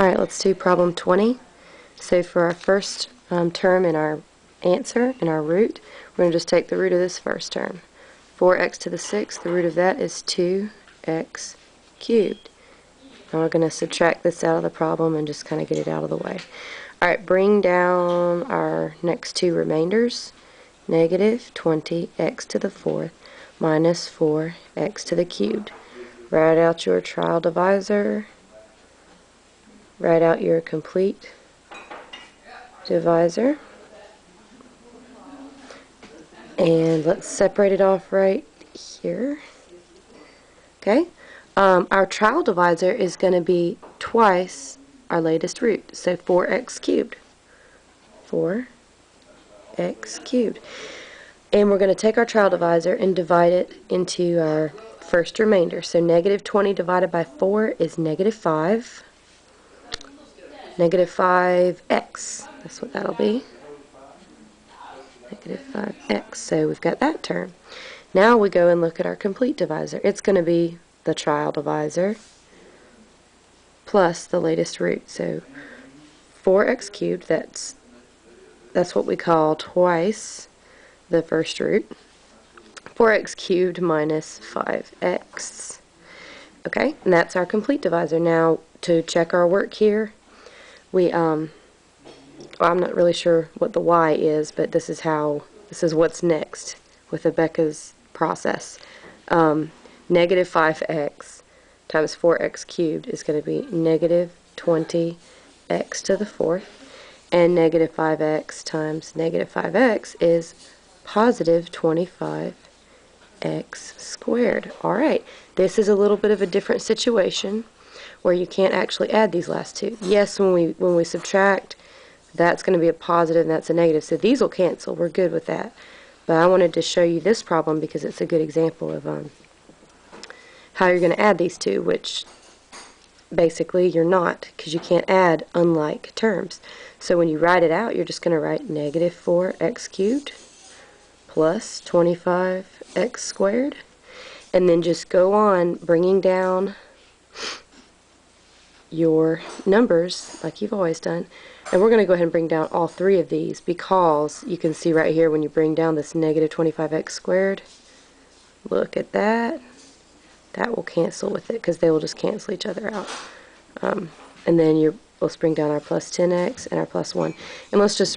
Alright, let's do problem 20. So for our first um, term in our answer, in our root, we're going to just take the root of this first term. 4x to the 6th, the root of that is 2x cubed. Now we're going to subtract this out of the problem and just kind of get it out of the way. Alright, bring down our next two remainders. Negative 20x to the 4th minus 4x to the cubed. Write out your trial divisor. Write out your complete divisor. And let's separate it off right here. Okay. Um, our trial divisor is going to be twice our latest root. So 4x cubed. 4x cubed. And we're going to take our trial divisor and divide it into our first remainder. So negative 20 divided by 4 is negative 5 negative 5x. That's what that'll be. Negative 5x. So we've got that term. Now we go and look at our complete divisor. It's going to be the trial divisor plus the latest root. So 4x cubed, that's, that's what we call twice the first root. 4x cubed minus 5x. Okay, and that's our complete divisor. Now, to check our work here, we um well, I'm not really sure what the y is, but this is how this is what's next with Abeka's process. Um, negative 5x times 4x cubed is going to be negative 20x to the fourth, and negative 5x times negative 5x is positive 25x squared. All right, this is a little bit of a different situation where you can't actually add these last two. Yes, when we when we subtract, that's going to be a positive and that's a negative. So these will cancel. We're good with that. But I wanted to show you this problem because it's a good example of um, how you're going to add these two, which basically you're not because you can't add unlike terms. So when you write it out, you're just going to write negative 4x cubed plus 25x squared and then just go on bringing down your numbers like you've always done. And we're going to go ahead and bring down all three of these because you can see right here when you bring down this negative 25x squared, look at that. That will cancel with it because they will just cancel each other out. Um, and then you let's bring down our plus 10x and our plus 1. And let's just